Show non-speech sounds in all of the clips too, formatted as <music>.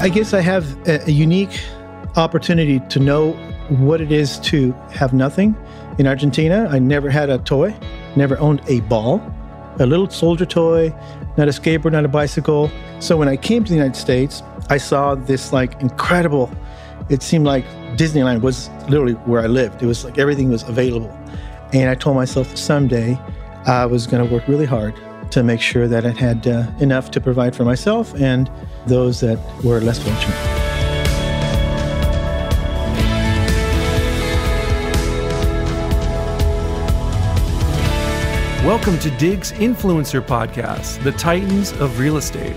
I guess I have a, a unique opportunity to know what it is to have nothing. In Argentina, I never had a toy, never owned a ball, a little soldier toy, not a skateboard, not a bicycle. So when I came to the United States, I saw this like incredible, it seemed like Disneyland was literally where I lived. It was like everything was available. And I told myself someday I was going to work really hard to make sure that I had uh, enough to provide for myself and those that were less fortunate. Welcome to DIGS Influencer Podcast, the Titans of Real Estate.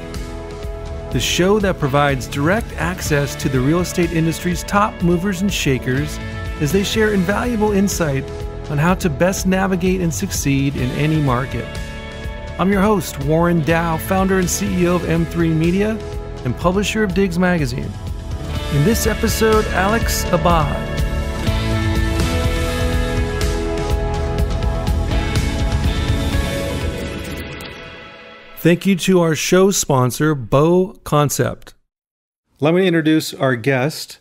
The show that provides direct access to the real estate industry's top movers and shakers as they share invaluable insight on how to best navigate and succeed in any market. I'm your host, Warren Dow, founder and CEO of M3 Media and publisher of DIGS Magazine. In this episode, Alex Abad. Thank you to our show sponsor, BoConcept. Let me introduce our guest,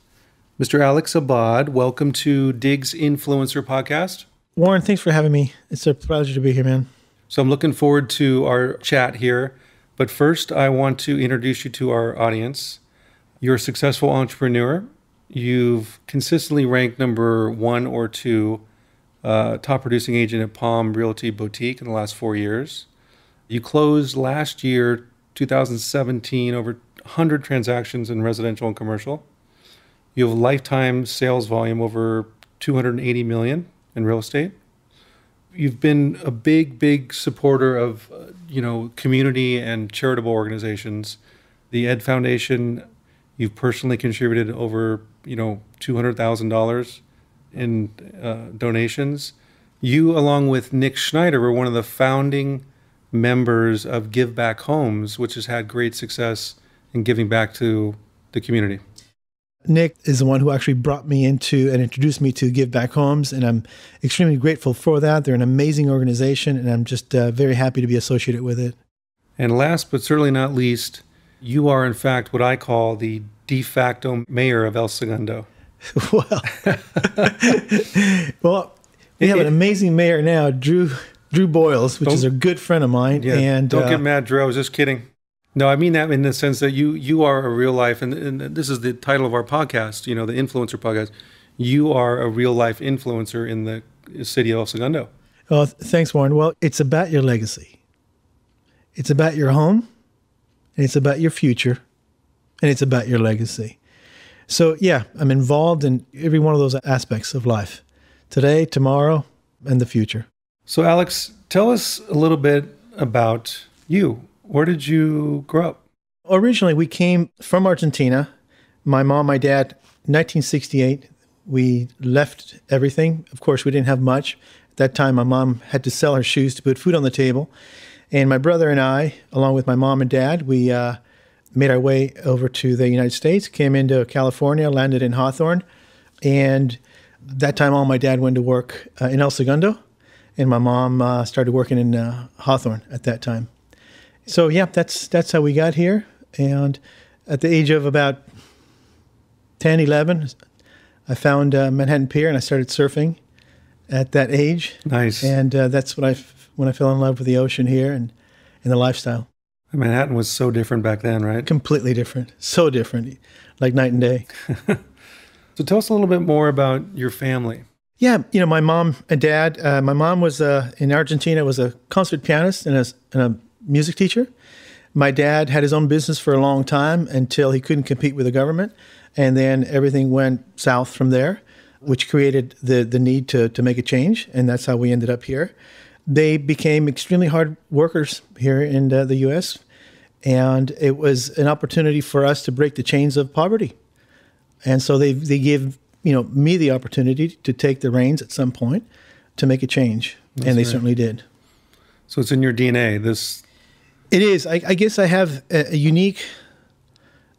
Mr. Alex Abad. Welcome to DIGS Influencer Podcast. Warren, thanks for having me. It's a pleasure to be here, man. So I'm looking forward to our chat here. But first, I want to introduce you to our audience. You're a successful entrepreneur. You've consistently ranked number one or two uh, top producing agent at Palm Realty Boutique in the last four years. You closed last year, 2017, over 100 transactions in residential and commercial. You have lifetime sales volume over 280 million in real estate. You've been a big, big supporter of, uh, you know, community and charitable organizations. The Ed Foundation, you've personally contributed over, you know, $200,000 in uh, donations. You, along with Nick Schneider, were one of the founding members of Give Back Homes, which has had great success in giving back to the community. Nick is the one who actually brought me into and introduced me to Give Back Homes, and I'm extremely grateful for that. They're an amazing organization, and I'm just uh, very happy to be associated with it. And last but certainly not least, you are in fact what I call the de facto mayor of El Segundo. <laughs> well, <laughs> well, we have an amazing mayor now, Drew Drew Boyles, which don't, is a good friend of mine. Yeah, and don't uh, get mad, Drew. I was just kidding. No, I mean that in the sense that you you are a real life, and, and this is the title of our podcast. You know, the influencer podcast. You are a real life influencer in the city of El Segundo. Well, thanks, Warren. Well, it's about your legacy. It's about your home, and it's about your future, and it's about your legacy. So, yeah, I'm involved in every one of those aspects of life today, tomorrow, and the future. So, Alex, tell us a little bit about you. Where did you grow up? Originally, we came from Argentina. My mom, my dad, 1968, we left everything. Of course, we didn't have much. At that time, my mom had to sell her shoes to put food on the table. And my brother and I, along with my mom and dad, we uh, made our way over to the United States, came into California, landed in Hawthorne. And that time, all my dad went to work uh, in El Segundo and my mom uh, started working in uh, Hawthorne at that time. So yeah, that's that's how we got here. And at the age of about 10, 11, I found uh, Manhattan Pier and I started surfing at that age. Nice. And uh, that's when I when I fell in love with the ocean here and and the lifestyle. Manhattan was so different back then, right? Completely different. So different, like night and day. <laughs> <laughs> so tell us a little bit more about your family. Yeah, you know, my mom and dad. Uh, my mom was uh, in Argentina was a concert pianist and a, and a, music teacher. My dad had his own business for a long time until he couldn't compete with the government, and then everything went south from there, which created the the need to to make a change, and that's how we ended up here. They became extremely hard workers here in uh, the U.S., and it was an opportunity for us to break the chains of poverty. And so they they gave you know, me the opportunity to take the reins at some point to make a change, That's and they right. certainly did. So it's in your DNA. This it is. I, I guess I have a, a, unique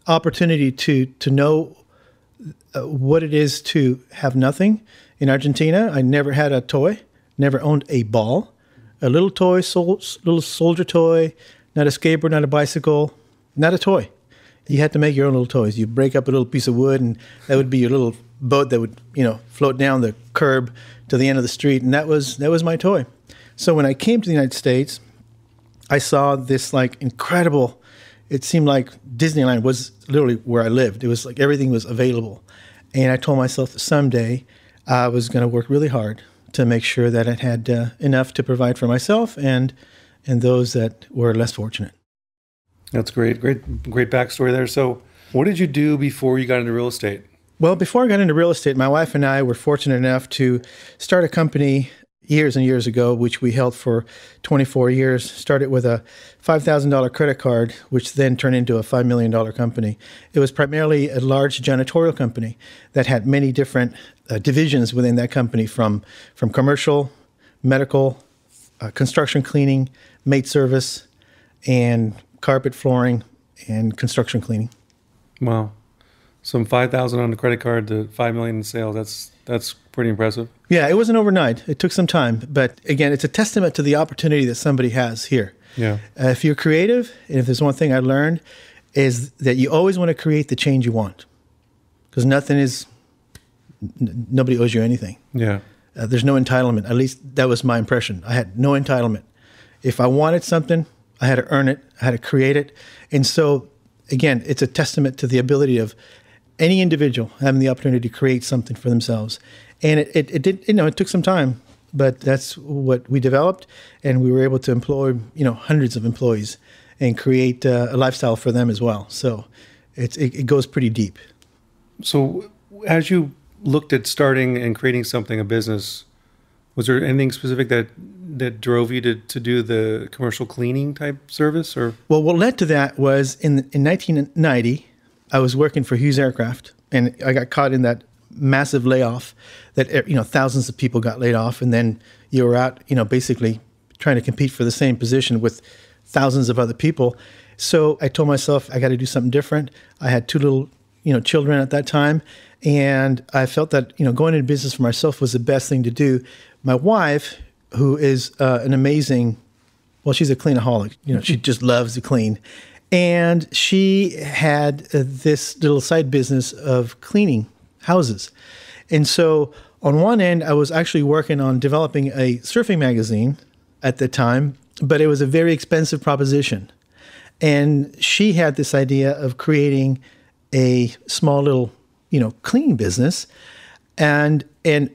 opportunity to to know uh, what it is to have nothing. In Argentina, I never had a toy, never owned a ball, a little toy, sol- little soldier toy, not a skateboard, not a bicycle, not a toy. You had to make your own little toys. You break up a little piece of wood, and that would be your little boat that would, you know, float down the curb to the end of the street, and that was that was my toy. So when I came to the United States, I saw this like incredible. It seemed like Disneyland was literally where I lived. It was like everything was available, and I told myself that someday I was going to work really hard to make sure that I had uh, enough to provide for myself and and those that were less fortunate. That's great, great, great backstory there. So, what did you do before you got into real estate? Well, before I got into real estate, my wife and I were fortunate enough to start a company years and years ago, which we held for 24 years. Started with a $5,000 credit card, which then turned into a $5 million company. It was primarily a large janitorial company that had many different uh, divisions within that company from, from commercial, medical, uh, construction cleaning, maid service, and carpet flooring and construction cleaning. Wow some five thousand on the credit card to 5 million in sales. That's that's pretty impressive. Yeah, it wasn't overnight. It took some time, but again, it's a testament to the opportunity that somebody has here. Yeah. Uh, if you're creative, and if there's one thing I learned, is that you always want to create the change you want, because nothing is, n- nobody owes you anything. Yeah. Uh, there's no entitlement. At least that was my impression. I had no entitlement. If I wanted something, I had to earn it. I had to create it. And so, again, it's a testament to the ability of any individual having the opportunity to create something for themselves. And it, it, it did, you know, it took some time, but that's what we developed. And we were able to employ, you know, hundreds of employees and create uh, a lifestyle for them as well. So it's, it, it goes pretty deep. So as you looked at starting and creating something, a business, was there anything specific that that drove you to, to do the commercial cleaning type service or well what led to that was in in 1990 I was working for Hughes Aircraft, and I got caught in that massive layoff that eh, you know thousands of people got laid off, and then you were out, you know, basically trying to compete for the same position with thousands of other people. So I told myself I got to do something different. I had two little, you know, children at that time, and I felt that you know going into business for myself was the best thing to do. My wife, who is uh, an amazing, well, she's a cleanaholic. You know, she <laughs> just loves to clean, and she had uh, this little side business of cleaning houses. And so on one end, I was actually working on developing a surfing magazine at the time, but it was a very expensive proposition. And she had this idea of creating a small little, you know, cleaning business. And and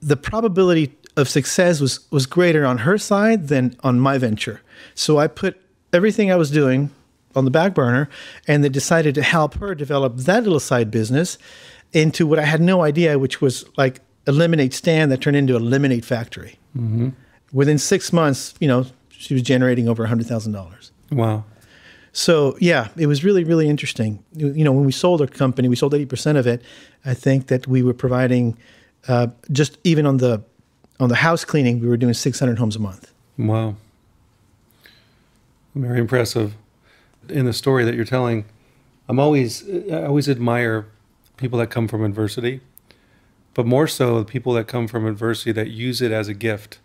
the probability of success was was greater on her side than on my venture. So I put everything I was doing on the back burner, and they decided to help her develop that little side business into what I had no idea, which was like a lemonade stand that turned into a lemonade factory. Mm-hmm. Within six months, you know, she was generating over a hundred thousand dollars. Wow. So yeah, it was really really interesting. You know, when we sold our company, we sold eighty percent of it. I think that we were providing uh, just even on the on the house cleaning, we were doing six hundred homes a month. Wow. Very impressive in the story that you're telling, I'm always I always admire people that come from adversity, but more so the people that come from adversity that use it as a gift.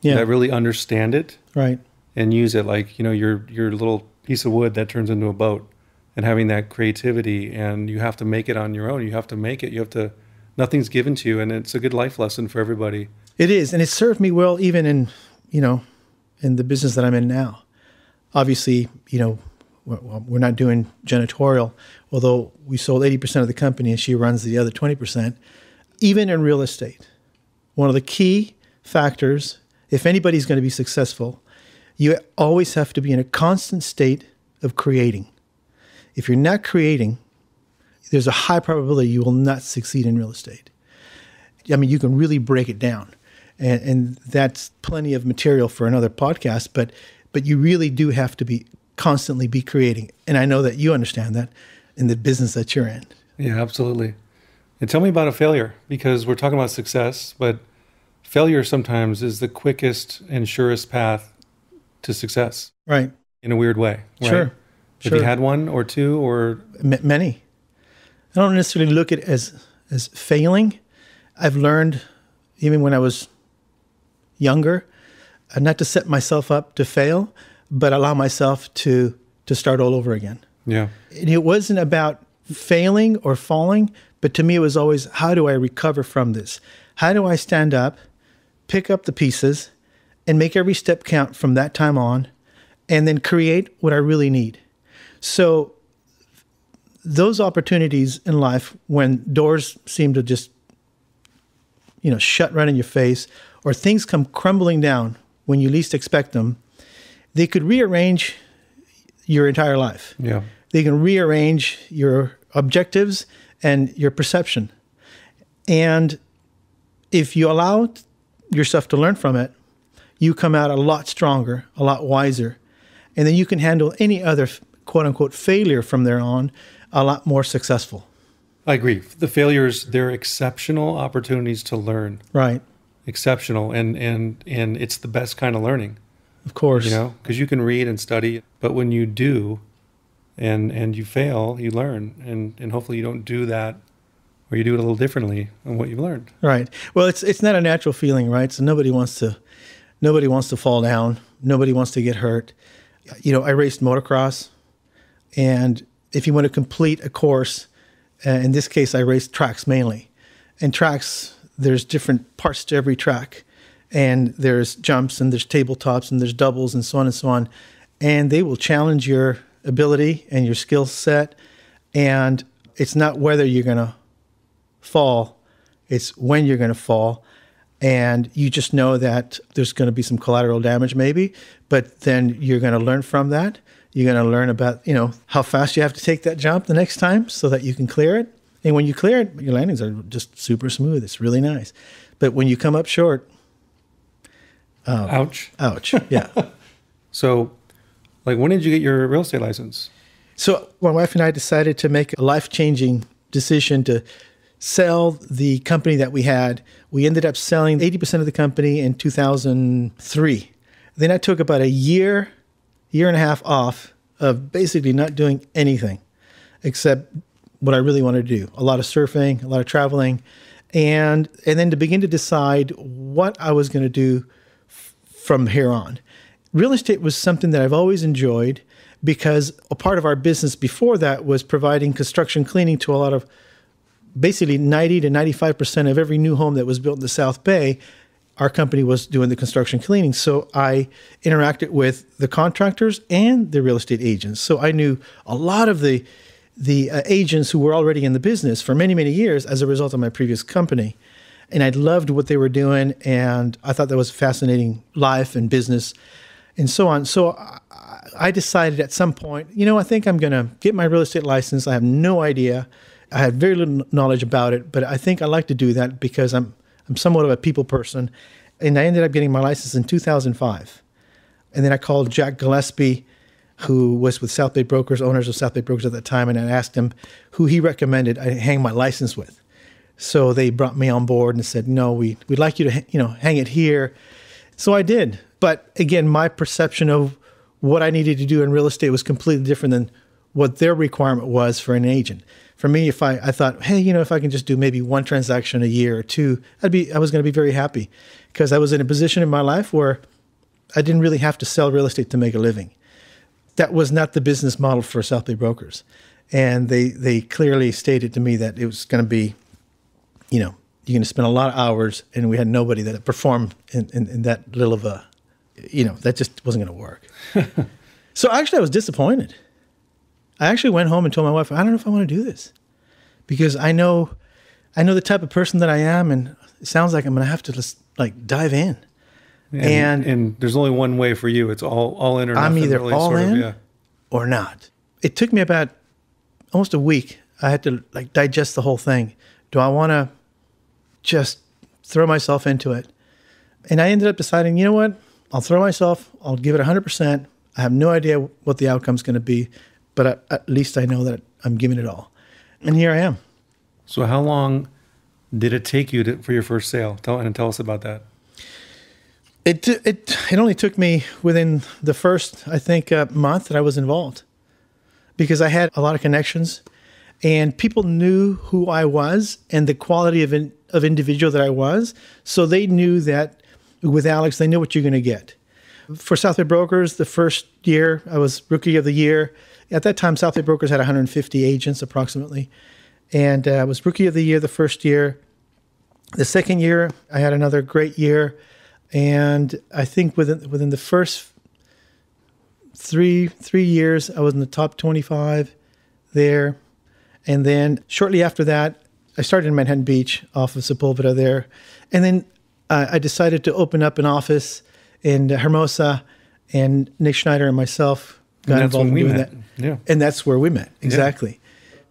Yeah. That really understand it. Right. And use it like, you know, your your little piece of wood that turns into a boat and having that creativity and you have to make it on your own. You have to make it. You have to nothing's given to you and it's a good life lesson for everybody. It is, and it served me well even in, you know, in the business that I'm in now. Obviously, you know, we're not doing janitorial, although we sold 80% of the company and she runs the other 20%. Even in real estate, one of the key factors, if anybody's going to be successful, you always have to be in a constant state of creating. If you're not creating, there's a high probability you will not succeed in real estate. I mean, you can really break it down. And, and that's plenty of material for another podcast, but but you really do have to be constantly be creating. And I know that you understand that in the business that you're in. Yeah, absolutely. And tell me about a failure because we're talking about success, but failure sometimes is the quickest and surest path to success. Right. In a weird way. Right? Sure. Have sure. you had one or two or M- many? I don't necessarily look at it as as failing. I've learned, even when I was younger, uh, not to set myself up to fail, but allow myself to to start all over again. Yeah. And it wasn't about failing or falling, but to me, it was always how do I recover from this? How do I stand up, pick up the pieces, and make every step count from that time on, and then create what I really need? So, those opportunities in life when doors seem to just you know shut right in your face or things come crumbling down when you least expect them they could rearrange your entire life Yeah. they can rearrange your objectives and your perception and if you allow yourself to learn from it you come out a lot stronger a lot wiser and then you can handle any other quote unquote failure from there on a lot more successful I agree. The failures, they're exceptional opportunities to learn. right Exceptional. And, and, and it's the best kind of learning, of course you know, because you can read and study, but when you do and, and you fail, you learn. And, and hopefully you don't do that or you do it a little differently than what you've learned. Right. Well, it's it's not a natural feeling, right? So nobody wants to nobody wants to fall down. Nobody wants to get hurt. You know, I raced motocross, and if you want to complete a course, uh, in this case, I raced tracks mainly. And tracks, there's different parts to every track, and there's jumps and there's tabletops and there's doubles and so on and so on, and they will challenge your ability and your skill set. And it's not whether you're gonna fall, it's when you're going to fall. And you just know that there's going to be some collateral damage, maybe, but then you're going to learn from that. You're going to learn about, you know, how fast you have to take that jump the next time so that you can clear it. And when you clear it, your landings are just super smooth. It's really nice. But when you come up short, Oh. Ouch. ouch. Yeah. <laughs> So, like, when did you get your real estate license? So my wife and I decided to make a life-changing decision to sell the company that we had. We ended up selling 80% of the company in 2003. Then I took about a year, year and a half off of basically not doing anything except what I really wanted to do. A lot of surfing, a lot of traveling, and and then to begin to decide what I was going to do from here on. Real estate was something that I've always enjoyed because a part of our business before that was providing construction cleaning to a lot of basically 90 to 95% of every new home that was built in the South Bay. Our company was doing the construction cleaning. So I interacted with the contractors and the real estate agents. So I knew a lot of the the uh, agents who were already in the business for many, many years as a result of my previous company. And I loved what they were doing. And I thought that was a fascinating life and business and so on. So I- I decided at some point, you know, I think I'm going to get my real estate license. I have no idea. I had very little knowledge about it, but I think I like to do that because I'm I'm somewhat of a people person. And I ended up getting my license in 2005. And then I called Jack Gillespie, who was with South Bay Brokers, owners of South Bay Brokers at that time, and I asked him who he recommended I hang my license with. So they brought me on board and said, "No, we we'd like you to you know hang it here." So I did. But again, my perception of what I needed to do in real estate was completely different than what their requirement was for an agent. For me, if I, I thought, hey, you know, if I can just do maybe one transaction a year or two, I'd be I was going to be very happy because I was in a position in my life where I didn't really have to sell real estate to make a living. That was not the business model for South Bay Brokers, and they they clearly stated to me that it was going to be, you know, you're going to spend a lot of hours, and we had nobody that performed in, in, in that little of a, you know, that just wasn't going to work. <laughs> so actually, I was disappointed. I actually went home and told my wife, I don't know if I want to do this, because I know, I know the type of person that I am, and it sounds like I'm going to have to just like dive in. And, And- and there's only one way for you. It's all all in or I'm either really, all sort of, yeah. or not. It took me about almost a week. I had to like digest the whole thing. Do I want to just throw myself into it? And I ended up deciding, you know what? I'll throw myself. I'll give it 100%. I have no idea what the outcome's going to be, but at, at least I know that I'm giving it all. And here I am. So how long did it take you to, for your first sale? Tell and tell us about that. It it it only took me within the first I think uh, month that I was involved, because I had a lot of connections, and people knew who I was and the quality of in, of individual that I was. So they knew that with Alex, they knew what you're going to get. For South Bay Brokers, the first year I was rookie of the year. At that time, South Bay Brokers had 150 agents approximately. And uh, I was rookie of the year the first year. The second year, I had another great year. And I think within, within the first three, three years, I was in the top 25 there. And then shortly after that, I started in Manhattan Beach off of Sepulveda there. And then uh, I decided to open up an office in Hermosa, and Nick Schneider and myself got And involved in doing met. that. Yeah. And that's where we met, exactly.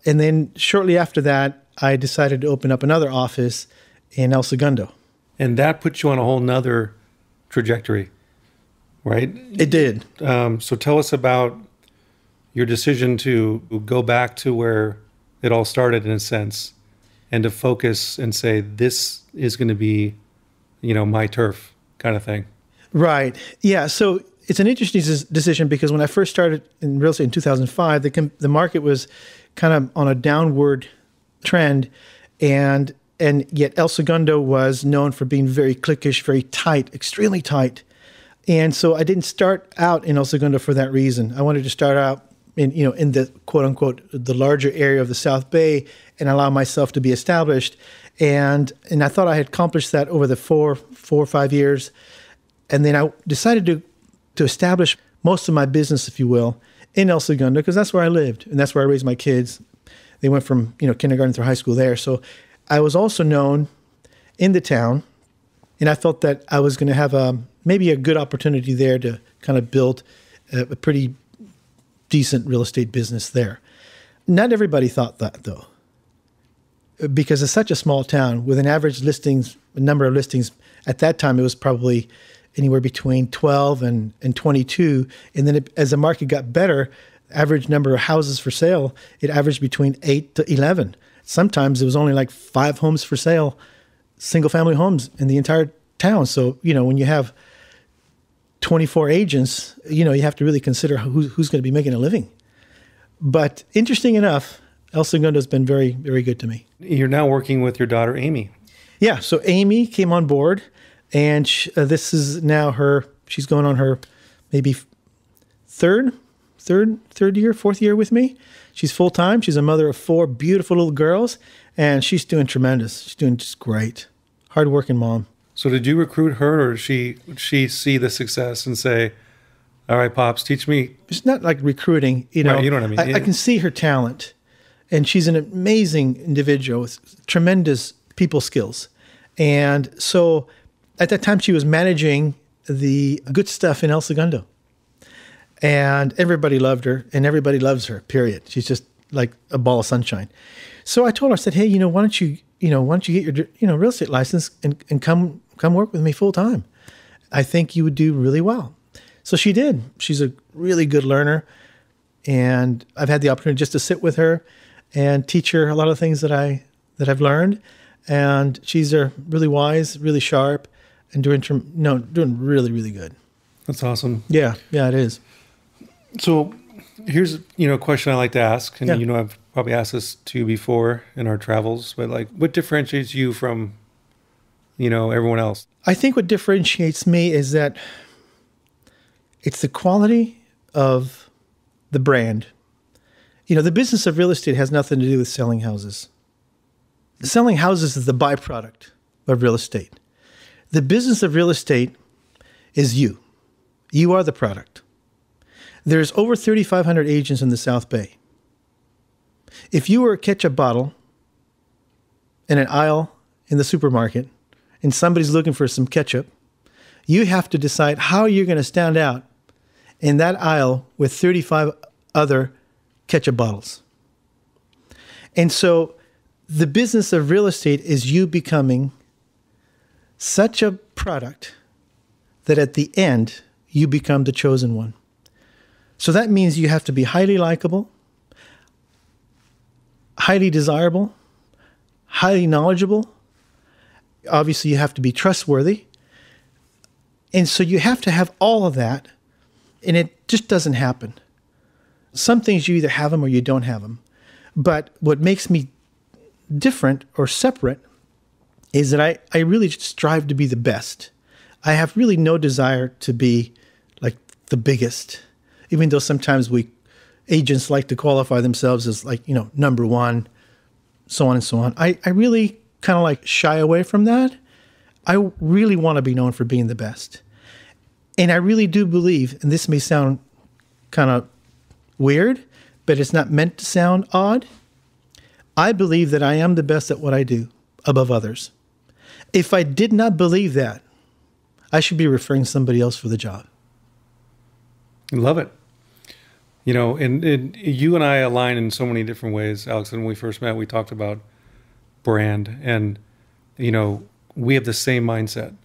And then shortly after that, I decided to open up another office in El Segundo. And that puts you on a whole nother trajectory, right? It did. Um, so tell us about your decision to go back to where it all started in a sense and to focus and say, this is going to be, you know, my turf kind of thing. Right. Yeah. So it's an interesting decision because when I first started in real estate in 2005, the the market was kind of on a downward trend, and and yet El Segundo was known for being very cliquish, very tight, extremely tight, and so I didn't start out in El Segundo for that reason. I wanted to start out in you know in the quote unquote the larger area of the South Bay and allow myself to be established, and and I thought I had accomplished that over the four four or five years. And then I decided to to establish most of my business, if you will, in El Segundo because that's where I lived and that's where I raised my kids. They went from you know kindergarten through high school there, so I was also known in the town, and I felt that I was going to have a maybe a good opportunity there to kind of build a, a pretty decent real estate business there. Not everybody thought that though because it's such a small town with an average listings number of listings. At that time it was probably anywhere between 12 and, and 22 and then it, as the market got better average number of houses for sale it averaged between 8 to 11 sometimes it was only like five homes for sale single family homes in the entire town. So you know when you have 24 agents you know you have to really consider who, who's going to be making a living but interesting enough el segundo has been very very good to me You're now working with your daughter, Amy. yeah, so Amy came on board, and sh uh, this is now her. She's going on her maybe third, third, third year, fourth year with me. She's full time. She's a mother of four beautiful little girls, and she's doing tremendous. She's doing just great. Hardworking mom. So did you recruit her or did she, she see the success and say, all right, Pops, teach me? It's not like recruiting, you know. Right, you know what I mean. I, Yeah. can see her talent, and she's an amazing individual with tremendous people skills. And so, at that time, she was managing the good stuff in El Segundo, and everybody loved her, and everybody loves her. Period. She's just like a ball of sunshine. So I told her, I said, "Hey, you know, why don't you, you know, why don't you get your, you know, real estate license and, and come come work with me full time? I think you would do really well." So she did. She's a really good learner, and I've had the opportunity just to sit with her and teach her a lot of things that I that I've learned. And she's a really wise, really sharp, and doing no doing really really good. That's awesome. Yeah, yeah, it is. So here's, you know, a question I like to ask. And, Yeah. you know, I've probably asked this to you before in our travels, but like, what differentiates you from, you know, everyone else? I think what differentiates me is that it's the quality of the brand. You know, the business of real estate has nothing to do with selling houses. Selling houses is the byproduct of real estate. The business of real estate is you. You are the product. There's over 3,500 agents in the South Bay. If you were a ketchup bottle in an aisle in the supermarket and somebody's looking for some ketchup, you have to decide how you're going to stand out in that aisle with 35 other ketchup bottles. And so the business of real estate is you becoming such a product that at the end you become the chosen one. So that means you have to be highly likable, highly desirable, highly knowledgeable. Obviously, you have to be trustworthy. And so you have to have all of that, and it just doesn't happen. Some things you either have them or you don't have them. But what makes me different or separate is that I, I really strive to be the best. I have really no desire to be like the biggest, even though sometimes we agents like to qualify themselves as like, you know, number one, so on and so on. I, I really kind of like shy away from that. I really want to be known for being the best. And I really do believe, and this may sound kind of weird, but it's not meant to sound odd. I believe that I am the best at what I do above others. If I did not believe that, I should be referring somebody else for the job. Love it. You know, and, and you and I align in so many different ways, Alex. When we first met, we talked about brand, and you know, we have the same mindset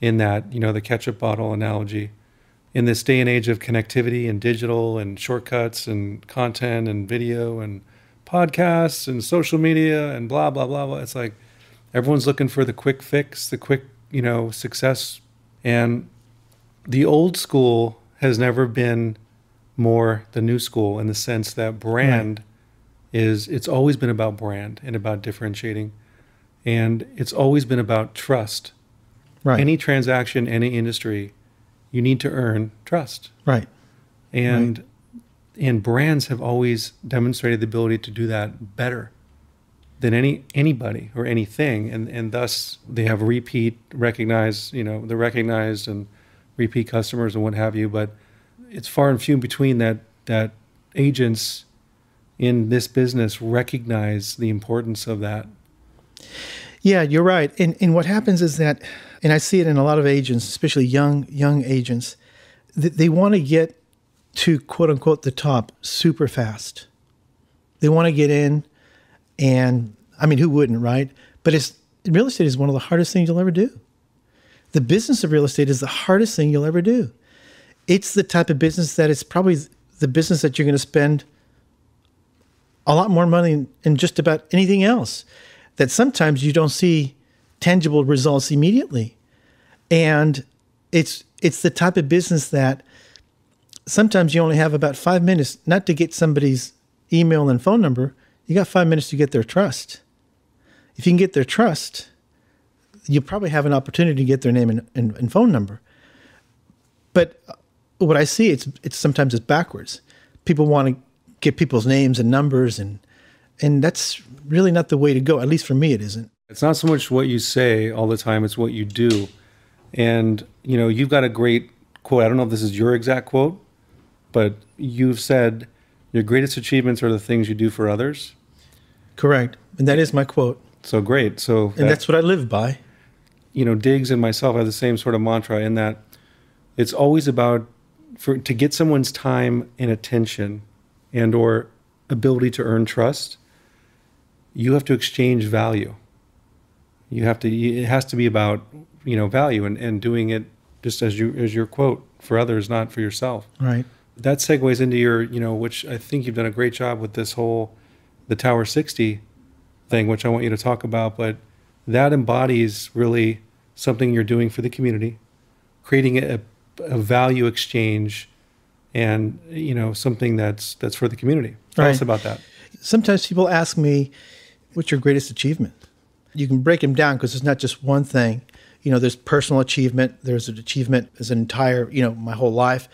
in that you know the ketchup bottle analogy. In this day and age of connectivity and digital and shortcuts and content and video and podcasts and social media and blah blah blah blah, it's like everyone's looking for the quick fix, the quick you know success, and the old school has never been more the new school in the sense that brand right. Is it's always been about brand and about differentiating and it's always been about trust. Right. Any transaction any industry you need to earn trust. Right. And right. and brands have always demonstrated the ability to do that better than any anybody or anything and and thus they have repeat recognized you know they're recognized and repeat customers and what have you but it's far and few between that that agents in this business recognize the importance of that. Yeah, you're right. And and what happens is that, and I see it in a lot of agents, especially young young agents, that they want to get to quote unquote the top super fast. They want to get in, and I mean, who wouldn't, right? But it's real estate is one of the hardest things you'll ever do. The business of real estate is the hardest thing you'll ever do it's the type of business that it's probably the business that you're going to spend a lot more money in just about anything else that sometimes you don't see tangible results immediately. And it's it's the type of business that sometimes you only have about five minutes not to get somebody's email and phone number you got five minutes to get their trust. If you can get their trust you probably have an opportunity to get their name and, and, and phone number. But what I see, it's it's sometimes it's backwards. People want to get people's names and numbers, and and that's really not the way to go. At least for me, it isn't. It's not so much what you say all the time; it's what you do. And you know, you've got a great quote. I don't know if this is your exact quote, but you've said your greatest achievements are the things you do for others. Correct, and that is my quote. So great. So and that, that's what I live by. You know, DIGS and myself have the same sort of mantra in that it's always about for to get someone's time and attention and or ability to earn trust you have to exchange value. You have to it has to be about you know value and, and doing it just as you as your quote for others not for yourself. Right. That segues into your you know which i think you've done a great job with this whole the tower 60 thing which i want you to talk about but that embodies really something you're doing for the community creating a, a value exchange and you know something that's that's for the community. Tell right. us about that. Sometimes people ask me, "What's your greatest achievement?" You can break them down because it's not just one thing. You know, there's personal achievement. There's an achievement as an entire, you know, my whole life.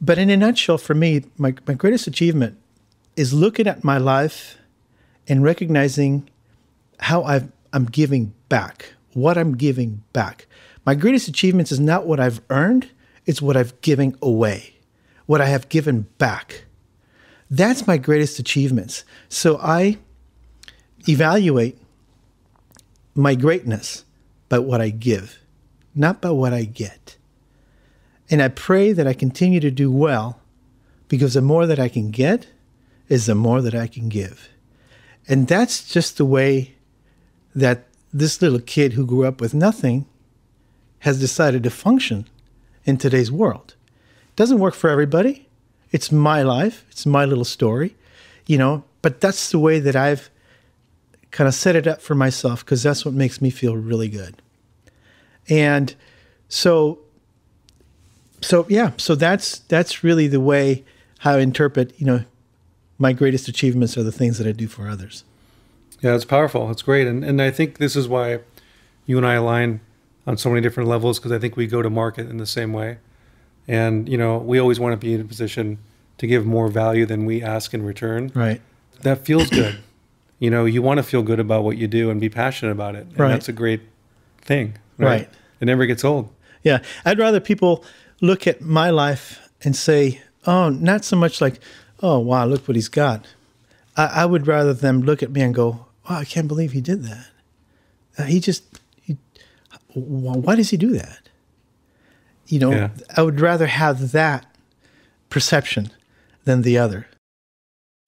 But in a nutshell, for me, my, my greatest achievement is looking at my life and recognizing how i am giving back, what I'm giving back. My greatest achievements is not what I've earned, it's what I've given away, what I have given back. That's my greatest achievements. So I evaluate my greatness by what I give, not by what I get. And I pray that I continue to do well because the more that I can get is the more that I can give. And that's just the way that this little kid who grew up with nothing has decided to function in today's world. Doesn't work for everybody. It's my life, it's my little story, you know, but that's the way that I've kind of set it up for myself because that's what makes me feel really good. And so so yeah, so that's that's really the way how I interpret, you know, my greatest achievements are the things that I do for others. Yeah, it's powerful. It's great. And and I think this is why you and I align on so many different levels because I think we go to market in the same way. And, you know, we always want to be in a position to give more value than we ask in return. Right. That feels good. you know, you want to feel good about what you do and be passionate about it. And Right. that's a great thing. Right. It never gets old. Yeah. I'd rather people look at my life and say, oh, not so much like, oh, wow, look what he's got. I, I would rather them look at me and go, wow, I can't believe he did that. Uh, he just, he, why does he do that? You know, Yeah. I would rather have that perception than the other.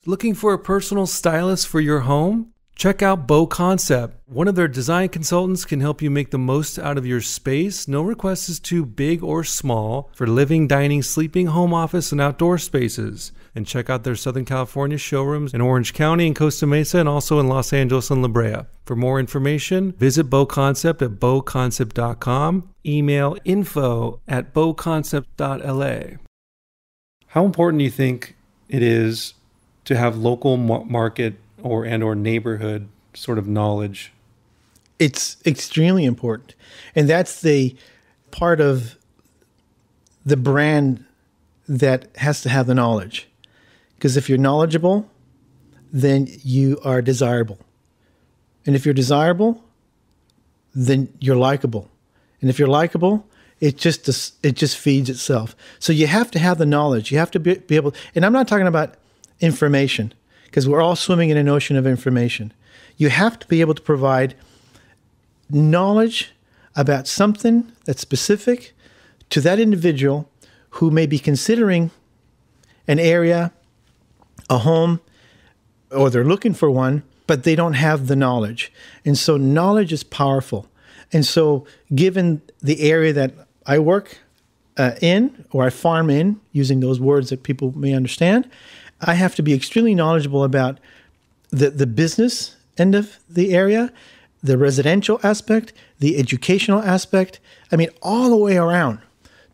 Looking for a personal stylist for your home? Check out BoConcept. One of their design consultants can help you make the most out of your space. No request is too big or small for living, dining, sleeping, home office, and outdoor spaces. And check out their Southern California showrooms in Orange County and Costa Mesa and also in Los Angeles and La Brea. For more information, visit BoConcept at boconcept.com. Email info at boconcept.la. How important do you think it is to have local market or and or neighborhood sort of knowledge? It's extremely important. And that's the part of the brand that has to have the knowledge. Because if you're knowledgeable, then you are desirable. And if you're desirable, then you're likable. And if you're likable, it just it just feeds itself. So you have to have the knowledge. You have to be, be able. And I'm not talking about information because we're all swimming in an ocean of information. You have to be able to provide knowledge about something that's specific to that individual who may be considering an area, a home, or they're looking for one, but they don't have the knowledge. And so knowledge is powerful. And so, given the area that I work uh, in or I farm in, using those words that people may understand, I have to be extremely knowledgeable about the, the business end of the area, the residential aspect, the educational aspect. I mean, all the way around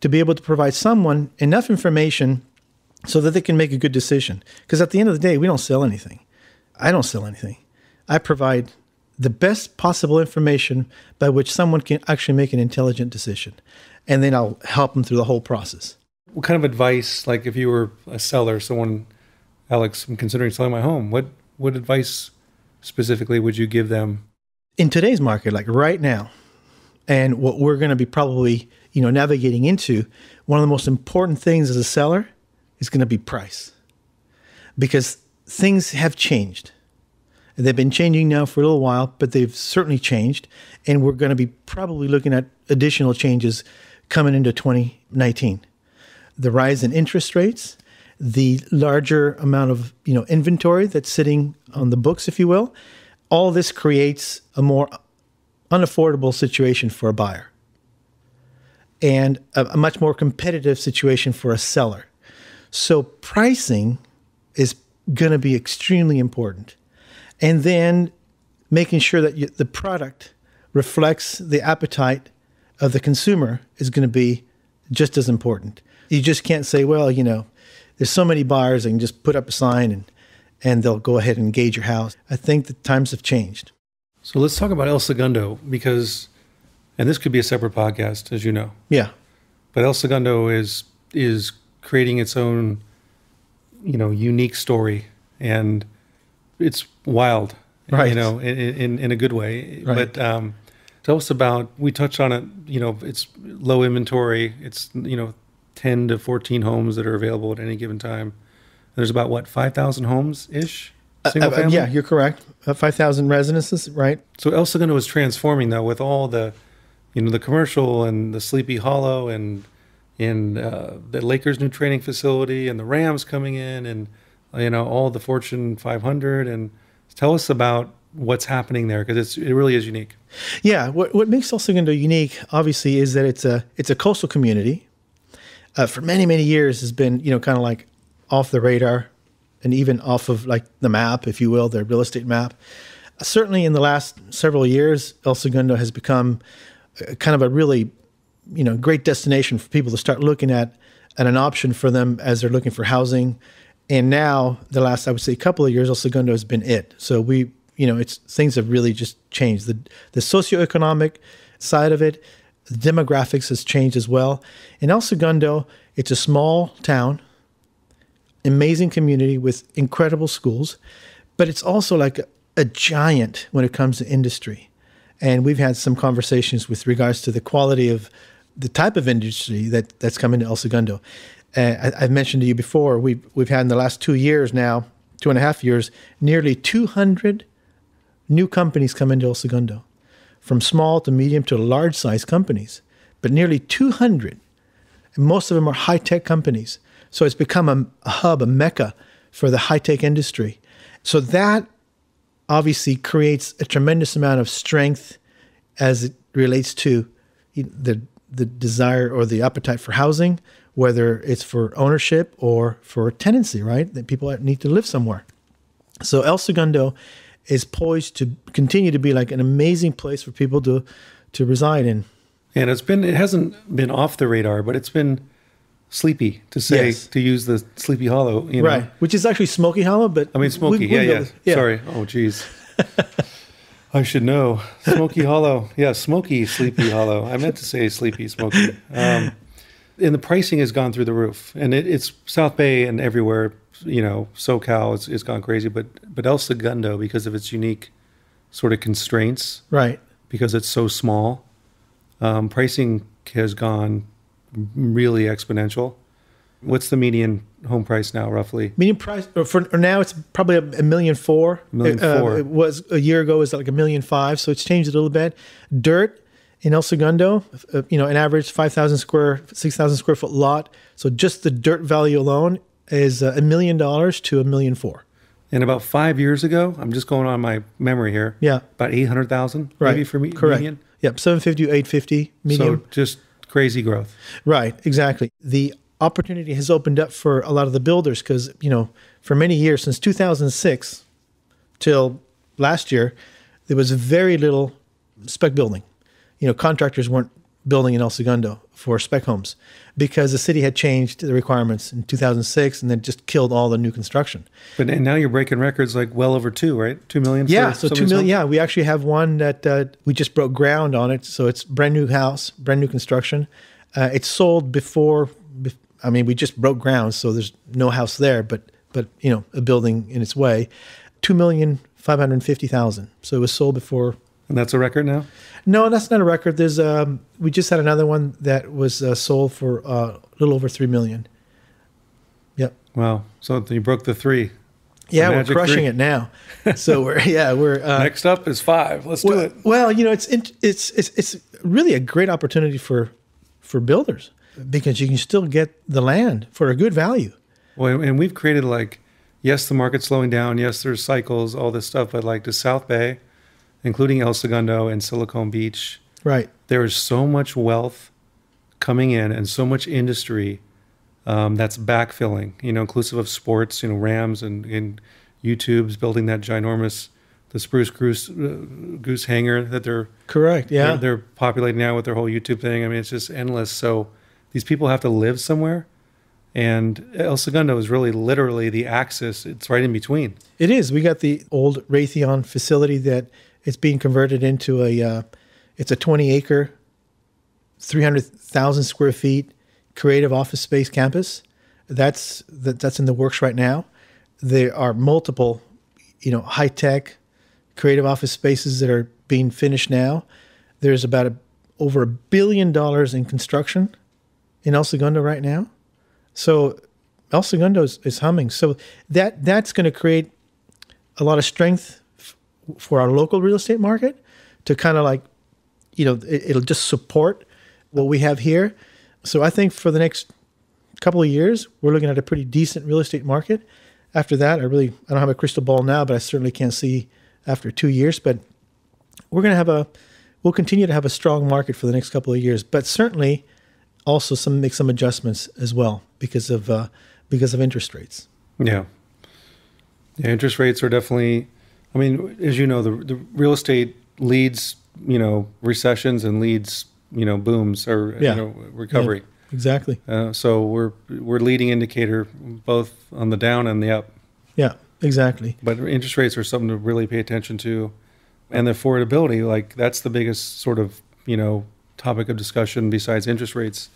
to be able to provide someone enough information so that they can make a good decision. Because at the end of the day, we don't sell anything. I don't sell anything. I provide the best possible information by which someone can actually make an intelligent decision. And then I'll help them through the whole process. What kind of advice, like if you were a seller, someone, Alex, I'm considering selling my home, what what advice specifically would you give them? In today's market, like right now, and what we're going to be probably, you know, navigating into, one of the most important things as a seller is going to be price. Because things have changed. They've been changing now for a little while, but they've certainly changed. And we're going to be probably looking at additional changes coming into 2019. The rise in interest rates, the larger amount of you know inventory that's sitting on the books, if you will, all this creates a more unaffordable situation for a buyer and a, a much more competitive situation for a seller. So pricing is going to be extremely important. And then making sure that you, the product reflects the appetite of the consumer is going to be just as important. You just can't say, well, you know, there's so many buyers, I can just put up a sign and, and they'll go ahead and engage your house. I think the times have changed. So let's talk about El Segundo because, and this could be a separate podcast, as you know, Yeah. but El Segundo is is creating its own, you know, unique story, and it's wild, Right. You know, in in, in a good way. Right. But um, tell us about. We touched on it. You know, it's low inventory. It's you know, ten to fourteen homes that are available at any given time. There's about what five thousand homes ish. Single Uh, uh, family. yeah, you're correct. Uh, 5,000 residences, right? So El Segundo is transforming though with all the, you know, the commercial and the Sleepy Hollow and in uh, the Lakers' new training facility and the Rams coming in and you know all the Fortune 500 and tell us about what's happening there because it's it really is unique. Yeah, what, what makes El Segundo unique, obviously, is that it's a it's a coastal community. Uh, for many many years, has been you know kind of like off the radar, and even off of like the map, if you will, the real estate map. Certainly, in the last several years, El Segundo has become uh, kind of a really you know great destination for people to start looking at at an option for them as they're looking for housing. And now, the last I would say a couple of years, El Segundo has been it. So we, you know, it's things have really just changed. The the socioeconomic side of it, demographics has changed as well. In El Segundo, it's a small town, amazing community with incredible schools, but it's also like a, a giant when it comes to industry. And we've had some conversations with regards to the quality of the type of industry that, that's coming to El Segundo. Uh, I, I've mentioned to you before, we've, we've had in the last two years now, two and a half years, nearly 200 new companies come into El Segundo, from small to medium to large size companies, but nearly 200. And most of them are high tech companies. So it's become a, a hub, a mecca for the high tech industry. So that obviously creates a tremendous amount of strength as it relates to the the desire or the appetite for housing, whether it's for ownership or for tenancy, right? That people need to live somewhere. So El Segundo is poised to continue to be like an amazing place for people to to reside in. And it's been it hasn't been off the radar, but it's been sleepy to say Yes. to use the Sleepy Hollow, you know. Right, which is actually Smoky Hollow, but I mean Smoky, we- we yeah, yeah, Sorry. Oh geez. I should know. Smoky <laughs> Hollow. Yeah, Smoky Sleepy Hollow. I meant to say Sleepy Smoky. Um, and the pricing has gone through the roof. And it, it's South Bay and everywhere, you know, SoCal it's, it's gone crazy. But but El Segundo, because of its unique sort of constraints, right. because it's so small, um, pricing has gone really exponential. What's the median home price now, roughly? Median price for or now it's probably a, a million four. Million Uh, four. It was a year ago. It was like a million five, so it's changed a little bit. Dirt in El Segundo, uh, you know, an average five thousand square, six thousand square foot lot. So just the dirt value alone is uh, a million dollars to a million four. And about five years ago, I'm just going on my memory here. Yeah. About 800,000 Right. maybe for me. Correct. median. Yep, seven fifty to eight fifty. So just crazy growth. Right, exactly. The opportunity has opened up for a lot of the builders because, you know, for many years, since 2006 till last year, there was very little spec building. You know, contractors weren't building in El Segundo for spec homes because the city had changed the requirements in 2006 and then just killed all the new construction. But and now you're breaking records like well over two, right? Two million. Yeah, so two million. Yeah, we actually have one that uh, we just broke ground on it. So it's brand new house, brand new construction. Uh, it's sold before. I mean, we just broke ground, so there's no house there, but but you know, a building in its way. Two million five hundred fifty thousand. So it was sold before. And that's a record now. No, that's not a record. There's um, we just had another one that was uh, sold for uh, a little over three million. Yep. Wow. So you broke the three. Yeah, we're crushing three. it now. <laughs> So we're yeah we're uh, Next up is five. Let's do it. well, you know, it's it's it's it's really a great opportunity for for builders because you can still get the land for a good value. Well, and we've created like, yes, the market's slowing down. Yes, there's cycles, all this stuff. But like the South Bay, including El Segundo and Silicon Beach, Right. there is so much wealth coming in and so much industry um, that's backfilling, you know, inclusive of sports, you know, Rams and, and YouTube's building that ginormous, the Spruce Goose, uh, Goose hangar that they're, Correct. Yeah. they're, they're populating now with their whole YouTube thing. I mean, it's just endless. So these people have to live somewhere. And El Segundo is really literally the axis. It's right in between. It is. We got the old Raytheon facility that it's being converted into a. Uh, it's a 20 acre, 300,000 square feet creative office space campus. That's that, that's in the works right now. There are multiple, you know, high tech creative office spaces that are being finished now. There's about a, over a billion dollars in construction in El Segundo right now. So El Segundo is, is humming. So that that's going to create a lot of strength for our local real estate market to kind of like, you know, it, it'll just support what we have here. So I think for the next couple of years, we're looking at a pretty decent real estate market. After that, I really I don't have a crystal ball now, but I certainly can't see after two years. But we're going to have a we'll continue to have a strong market for the next couple of years. But certainly also some make some adjustments as well because of uh, because of interest rates. Yeah. Yeah, interest rates are definitely. I mean, as you know, the the real estate leads you know recessions and leads you know booms or Yeah. you know recovery. Yeah, exactly. Uh, so we're we're leading indicator both on the down and the up. Yeah, exactly. But interest rates are something to really pay attention to, and the affordability. Like that's the biggest sort of you know topic of discussion besides interest rates.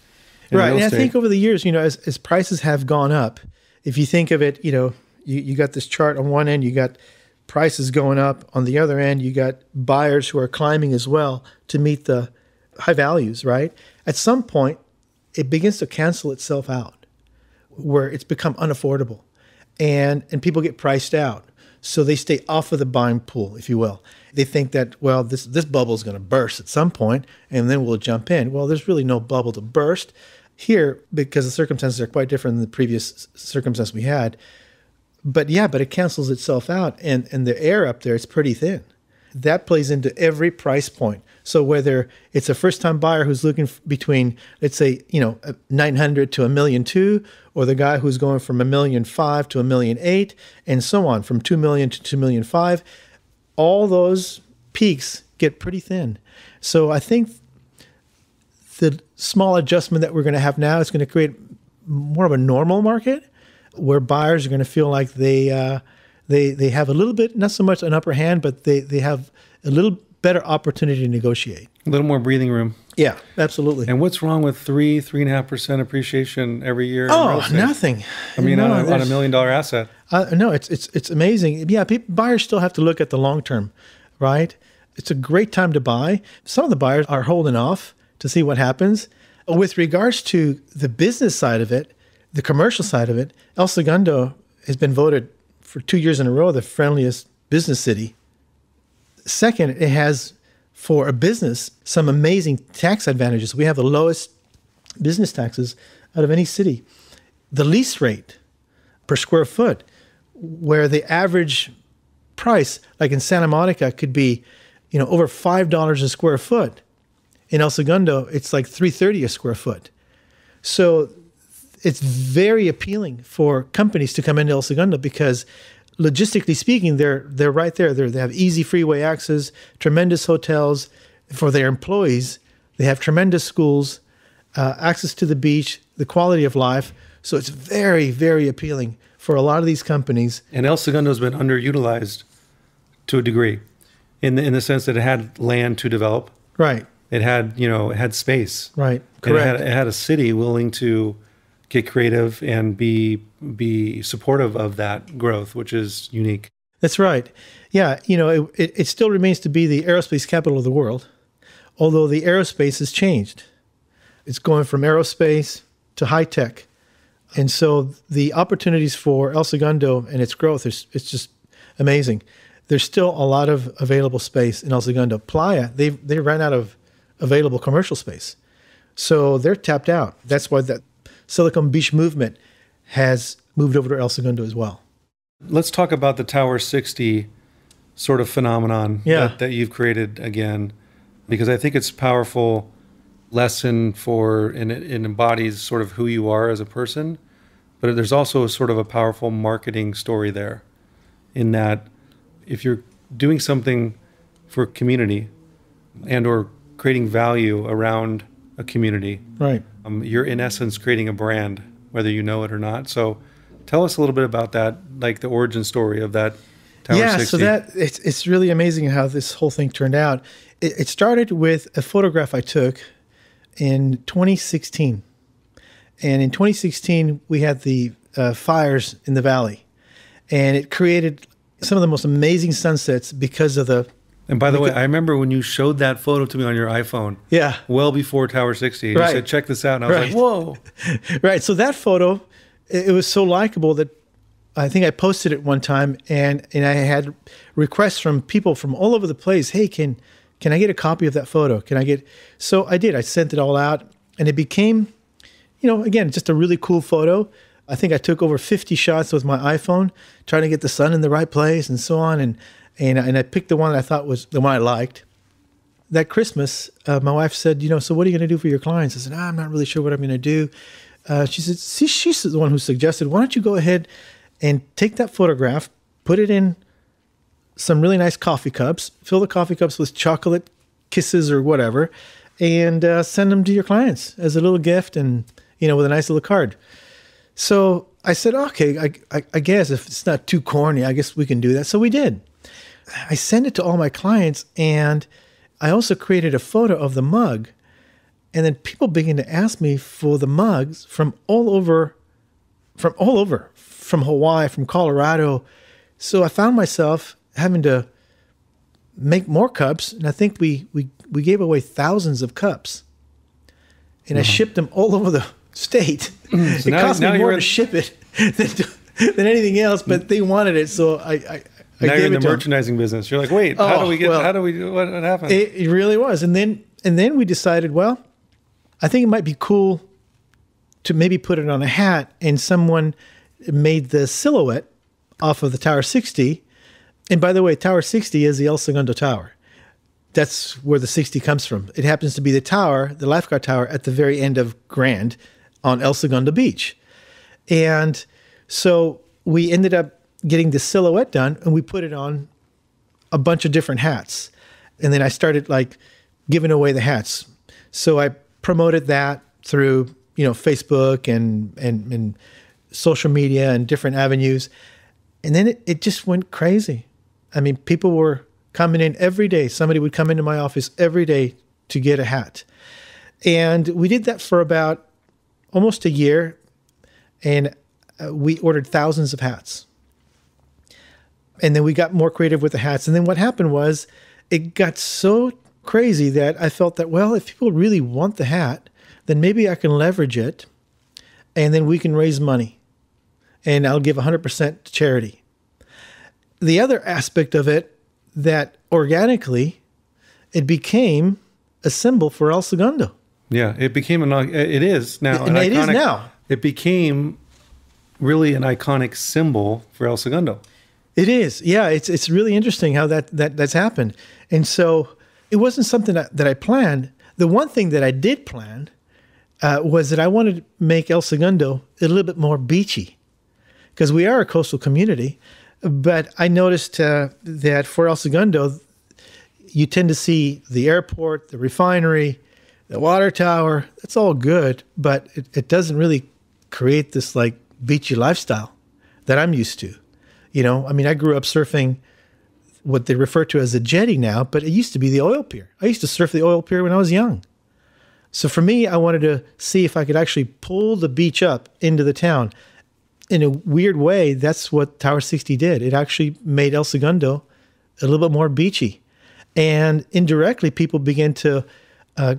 in right. And I think over the years, you know, as, as prices have gone up, if you think of it, you know, you, you got this chart on one end, you got prices going up. On the other end, you got buyers who are climbing as well to meet the high values, right? At some point, it begins to cancel itself out where it's become unaffordable and and people get priced out so they stay off of the buying pool if you will they think that well this this bubble is going to burst at some point and then we'll jump in well there's really no bubble to burst here because the circumstances are quite different than the previous circumstance we had but yeah but it cancels itself out and and the air up there is pretty thin that plays into every price point. So whether it's a first-time buyer who's looking between, let's say, you know, 900 to a million two, or the guy who's going from a million five to a million eight, and so on, from two million to two million five, all those peaks get pretty thin. So I think the small adjustment that we're going to have now is going to create more of a normal market where buyers are going to feel like they uh, they they have a little bit not so much an upper hand, but they they have a little better opportunity to negotiate. a little more breathing room. Yeah, absolutely. And what's wrong with three, three and a half percent appreciation every year? oh, nothing. I mean, No, on, a, on a million dollar asset. Uh, no, it's it's it's amazing. Yeah, people, buyers still have to look at the long term, right? It's a great time to buy. Some of the buyers are holding off to see what happens. With regards to the business side of it, the commercial side of it, El Segundo has been voted for two years in a row the friendliest business city. Second, it has for a business some amazing tax advantages. We have the lowest business taxes out of any city. The lease rate per square foot, where the average price, like in Santa Monica, could be, you know, over five dollars a square foot. In El Segundo, it's like three thirty a square foot. So it's very appealing for companies to come into El Segundo because logistically speaking, they're they're right there. They're, they have easy freeway access, tremendous hotels for their employees. They have tremendous schools, uh, access to the beach, the quality of life. So it's very very appealing for a lot of these companies. And El Segundo has been underutilized to a degree, in the, in the sense that it had land to develop. Right. It had, you know, it had space. Right. And It had, Correct. it had a city willing to get creative and be be supportive of that growth, which is unique. That's right. Yeah, you know, it, it, still remains to be the aerospace capital of the world, although the aerospace has changed. It's going from aerospace to high tech. And so the opportunities for El Segundo and its growth is it's just amazing. There's still a lot of available space in El Segundo. Playa, they they ran out of available commercial space. So they're tapped out. That's why that Silicon Beach movement has moved over to El Segundo as well. Let's talk about the Tower 60 sort of phenomenon Yeah. that, that you've created again, because I think it's a powerful lesson for, and it, it embodies sort of who you are as a person. But there's also a sort of a powerful marketing story there, in that if you're doing something for community and or creating value around a community, Right. Um, you're in essence creating a brand, whether you know it or not. So, tell us a little bit about that, like the origin story of that Tower yeah, 60. so that it's it's really amazing how this whole thing turned out. It, it started with a photograph I took in 2016, and in 2016 we had the uh, fires in the valley, and it created some of the most amazing sunsets because of the and by the way, I remember when you showed that photo to me on your iPhone, yeah well before Tower 60. Right. You said, "Check this out," and I was Right. like, "Whoa!" <laughs> right. So that photo, it, it was so likable that I think I posted it one time, and and I had requests from people from all over the place. Hey, can can I get a copy of that photo? Can I get? So I did. I sent it all out, and it became, you know, again, just a really cool photo. I think I took over 50 shots with my iPhone, trying to get the sun in the right place and so on, and and and I picked the one that I thought was the one I liked that Christmas, uh, my wife said, "You know, so what are you going to do for your clients?" I said, ah, "I'm not really sure what I'm going to do." Uh, she said, "See, she's the one who suggested. Why don't you go ahead and take that photograph, put it in some really nice coffee cups, fill the coffee cups with chocolate kisses or whatever, and uh, send them to your clients as a little gift, and you know, with a nice little card." So I said, "Okay, I, I, I guess if it's not too corny, I guess we can do that." So we did. I sent it to all my clients, and I also created a photo of the mug And then people began to ask me for the mugs from all over, from all over, from Hawaii, from Colorado. So I found myself having to make more cups, and I think we we we gave away thousands of cups, and I shipped them all over the <laughs> state. <clears throat> it now- cost me more to ship it <laughs> than, to, than anything else, but they wanted it, so I. I I now you're in the merchandising business. You're like, wait, how Oh, do we get? well, how do we? What, what happened? It, it really was, and then and then we decided, well, I think it might be cool to maybe put it on a hat, and someone made the silhouette off of the Tower 60. And by the way, Tower 60 is the El Segundo Tower. That's where the 60 comes from. It happens to be the tower, the lifeguard tower, at the very end of Grand on El Segundo Beach. And so we ended up getting the silhouette done, and we put it on a bunch of different hats. And then I started like giving away the hats. So I promoted that through, you know, Facebook and and, and social media and different avenues. And then it, it just went crazy. I mean, people were coming in every day. Somebody would come into my office every day to get a hat. And we did that for about almost a year. And uh, we ordered thousands of hats and then we got more creative with the hats. And then what happened was it got so crazy that I felt that, well, if people really want the hat, then maybe I can leverage it and then we can raise money and I'll give 100% to charity. The other aspect of it that organically it became a symbol for El Segundo. yeah, it became an. It is now. And an it is iconic- now. It became really an iconic symbol for El Segundo. It is. Yeah, it's it's really interesting how that, that that's happened. And so it wasn't something that, that I planned. The one thing that I did plan uh, was that I wanted to make El Segundo a little bit more beachy because we are a coastal community. But I noticed uh, that for El Segundo, you tend to see the airport, the refinery, the water tower. That's all good, but it, it doesn't really create this like beachy lifestyle that I'm used to. You know, I mean, I grew up surfing what they refer to as a jetty now, but it used to be the oil pier. I used to surf the oil pier when I was young. So for me, I wanted to see if I could actually pull the beach up into the town. In a weird way, that's what Tower 60 did. It actually made El Segundo a little bit more beachy. And indirectly, people began to uh,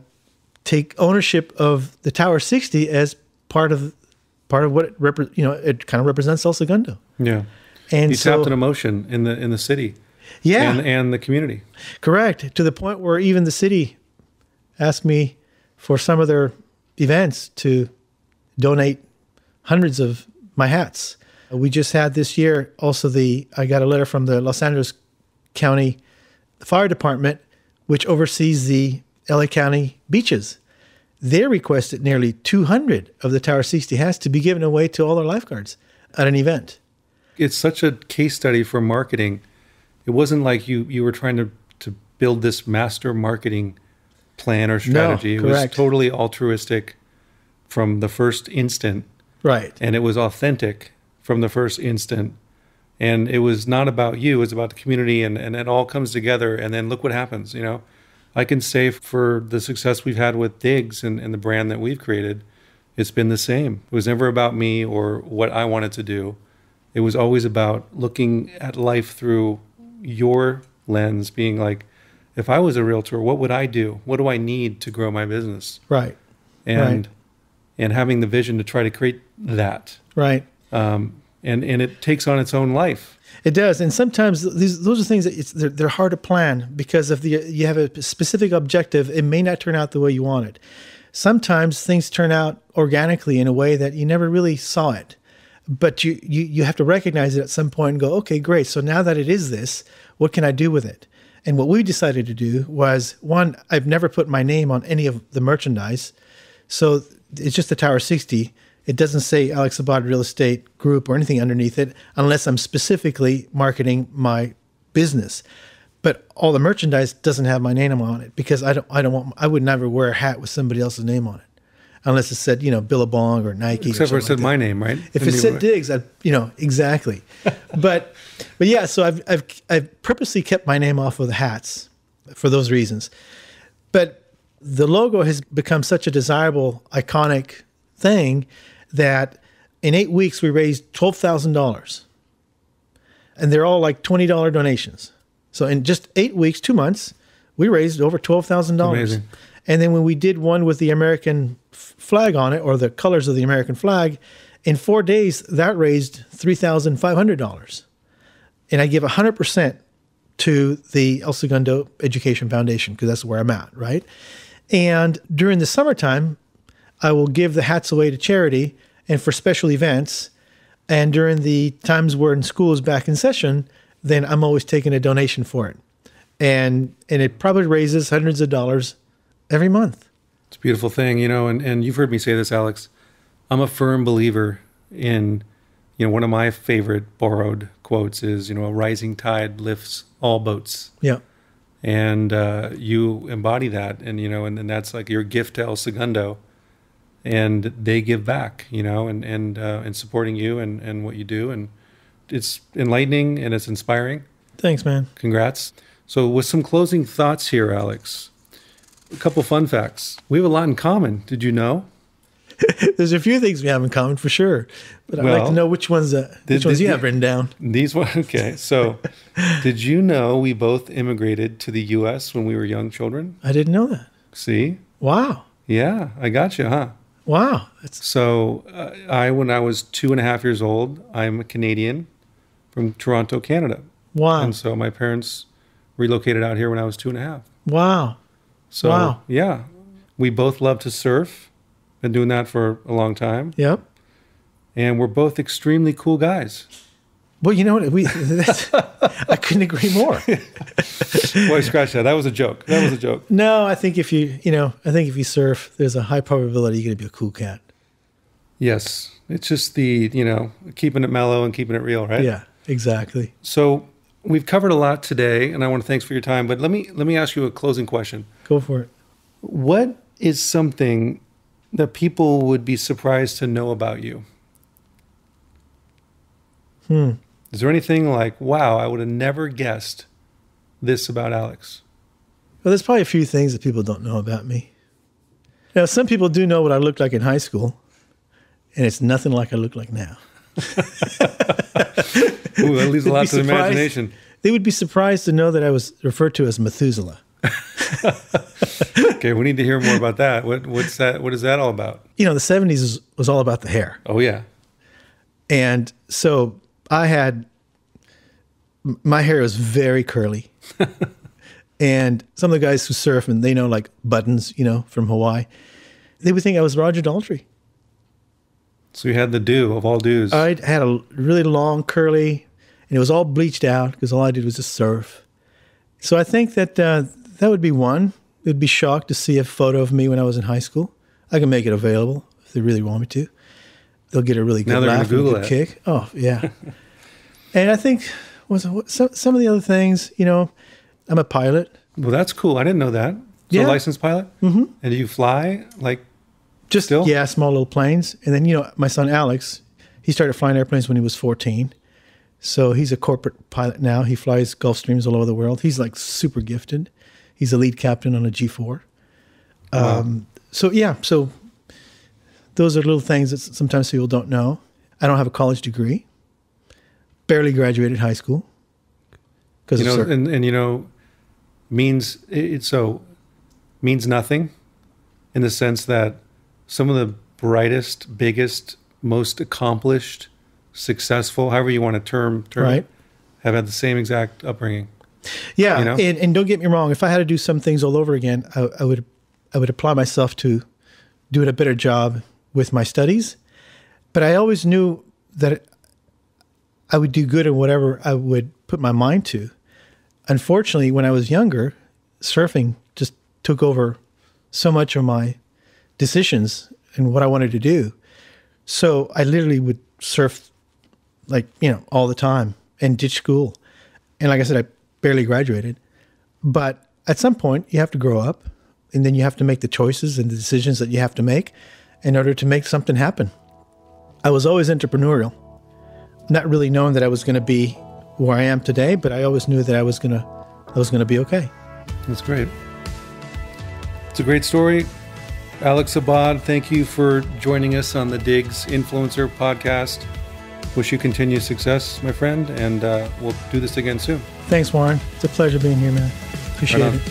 take ownership of the Tower 60 as part of part of what it repre- you know it kind of represents El Segundo. Yeah, And you so, tapped an emotion in the in the city yeah, and and the community. Correct. To the point where even the city asked me for some of their events to donate hundreds of my hats. We just had this year also the I got a letter from the Los Angeles County Fire Department, which oversees the LA County beaches. They requested nearly 200 of the Tower 60 hats to be given away to all their lifeguards at an event. It's such a case study for marketing. It wasn't like you you were trying to to build this master marketing plan or strategy. No, it was totally altruistic from the first instant. Right. and it was authentic from the first instant and it was not about you it was about the community and, and it all comes together and then look what happens you know i can say for the success we've had with digs and, and the brand that we've created it's been the same it was never about me or what i wanted to do it was always about looking at life through your lens being like if i was a realtor what would i do what do i need to grow my business Right. and Right. and having the vision to try to create that Right. um, and and it takes on its own life. It does, and sometimes these those are things that it's, they're, they're hard to plan because if the, you have a specific objective, it may not turn out the way you want it. Sometimes things turn out organically in a way that you never really saw it, but you you you have to recognize it at some point and go, okay, great. So now that it is this, what can I do with it? And what we decided to do was one, I've never put my name on any of the merchandise, so it's just the Tower 60. It doesn't say Alex Abad Real Estate Group or anything underneath it unless I'm specifically marketing my business. But all the merchandise doesn't have my name on it because I don't I don't want I would never wear a hat with somebody else's name on it. Unless it said, you know, Billabong or Nike. Except for it said like my name, right? If it said DIGS, I, you know exactly. <laughs> but but yeah, so I've I've I've purposely kept my name off of the hats for those reasons. But the logo has become such a desirable, iconic thing that in eight weeks we raised twelve thousand dollars, and they're all like twenty dollar donations. So in just eight weeks, two months, we raised over twelve thousand dollars. And then when we did one with the American flag on it, or the colors of the American flag, in four days that raised three thousand five hundred dollars, and I give hundred percent to the El Segundo Education Foundation because that's where I'm at, right? And during the summertime, I will give the hats away to charity and for special events. And during the times where school is back in session, then I'm always taking a donation for it. And and it probably raises hundreds of dollars every month. It's a beautiful thing, you know, and, and you've heard me say this, Alex. I'm a firm believer in, you know, one of my favorite borrowed quotes is, you know, a rising tide lifts all boats. Yeah. And uh, you embody that. And, you know, and, and that's like your gift to El Segundo. And they give back, you know, and, and, uh, and supporting you and, and what you do. And it's enlightening and it's inspiring. Thanks, man. Congrats. So, with some closing thoughts here, Alex, a couple fun facts. We have a lot in common. Did you know? <laughs> There's a few things we have in common for sure, but I'd like to know which ones uh, which did- ones did you have written down. These one, <laughs> okay. So, <laughs> did you know we both immigrated to the U.S. when we were young children? I didn't know that. See, Wow, yeah, I got you, huh? wow, that's So, uh, I when I was two and a half years old, I'm a Canadian from Toronto, Canada, wow, and so my parents relocated out here when I was two and a half. wow. So, Wow. yeah, we both love to surf. Been doing that for a long time, Yep. and we're both extremely cool guys. Well, you know what? We I couldn't agree more. <laughs> Boy, scratch that. That was a joke. That was a joke. No, I think if you you know, I think if you surf, there's a high probability you're going to be a cool cat. Yes, it's just the you know keeping it mellow and keeping it real, right? Yeah, exactly. So we've covered a lot today, and I want to thanks for your time. But let me let me ask you a closing question. Go for it. What is something that people would be surprised to know about you? Hmm. Is there anything like, wow, I would have never guessed this about Alex? Well, there's probably a few things that people don't know about me. Now, some people do know what I looked like in high school, and it's nothing like I look like now. <laughs> Ooh, that leaves a lot to imagination. They would be surprised to know that I was referred to as Methuselah. <laughs> Okay, we need to hear more about that. What what's that? What is that all about? You know, the 70s was, was all about the hair. Oh yeah, And so I had my hair was very curly. <laughs> and some of the guys who surf and they know like buttons, you know, from Hawaii, they would think I was Roger Daltrey. so you had the do of all do's. I had a really long curly and it was all bleached out because all I did was just surf. So I think that uh, that would be one. They'd be shocked to see a photo of me when I was in high school. I can make it available if they really want me to. They'll get a really good Now they're gonna laugh and a good it. kick. Oh yeah. <laughs> and I think was some some of the other things. You know, I'm a pilot. well, that's cool. I didn't know that. So Yeah. licensed pilot. Mm-hmm. And do you fly like? Just Still? yeah, small little planes. And then you know, my son Alex, he started flying airplanes when he was 14. So he's a corporate pilot now. He flies Gulfstreams all over the world. He's like super gifted. He's a lead captain on a G4. Um, so yeah, so those are little things that sometimes people don't know. I don't have a college degree. Barely graduated high school. Because You know, and and you know, means it so means nothing, in the sense that some of the brightest, biggest, most accomplished, successful, however you want to term term, it, Right. have had the same exact upbringing. Yeah, you know? and, and don't get me wrong. If I had to do some things all over again, I, I would I would apply myself to doing a better job with my studies. But I always knew that I would do good in whatever I would put my mind to. Unfortunately, when I was younger, surfing just took over so much of my decisions and what I wanted to do. So I literally would surf like, you know, all the time and ditch school. And like I said, I barely graduated. But at some point, you have to grow up and then you have to make the choices and the decisions that you have to make in order to make something happen. I was always entrepreneurial, not really knowing that I was going to be where I am today, but I always knew that I was going to I was going to be okay. That's great. It's a great story. Alex Abad, thank you for joining us on the Digs Influencer podcast. Wish you continued success, my friend, and uh, we'll do this again soon. Thanks, Warren. It's a pleasure being here, man. Appreciate Right it.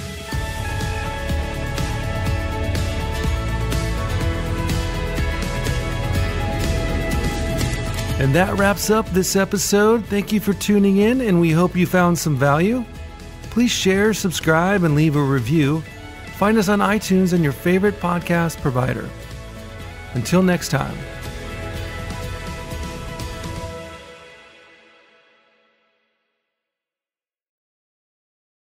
And that wraps up this episode. Thank you for tuning in, and we hope you found some value. Please share, subscribe, and leave a review. Find us on iTunes and your favorite podcast provider. Until next time.